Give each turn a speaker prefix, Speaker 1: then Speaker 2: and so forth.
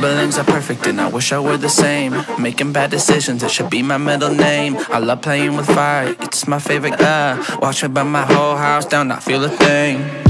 Speaker 1: siblings are perfect and I wish I were the same. Making bad decisions, it should be my middle name. I love playing with fire, it's my favorite. Uh, watch me burn my whole house down, not feel a thing.